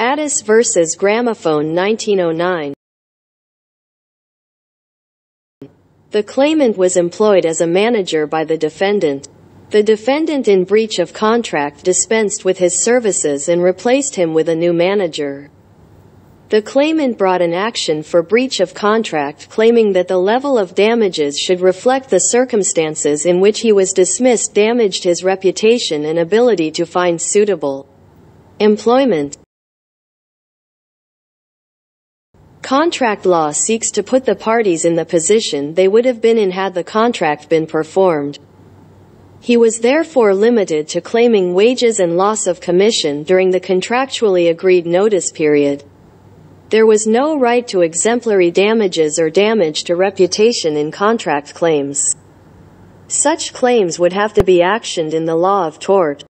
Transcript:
Addis vs. Gramophone 1909 The claimant was employed as a manager by the defendant. The defendant in breach of contract dispensed with his services and replaced him with a new manager. The claimant brought an action for breach of contract claiming that the level of damages should reflect the circumstances in which he was dismissed damaged his reputation and ability to find suitable employment. Contract law seeks to put the parties in the position they would have been in had the contract been performed. He was therefore limited to claiming wages and loss of commission during the contractually agreed notice period. There was no right to exemplary damages or damage to reputation in contract claims. Such claims would have to be actioned in the law of tort.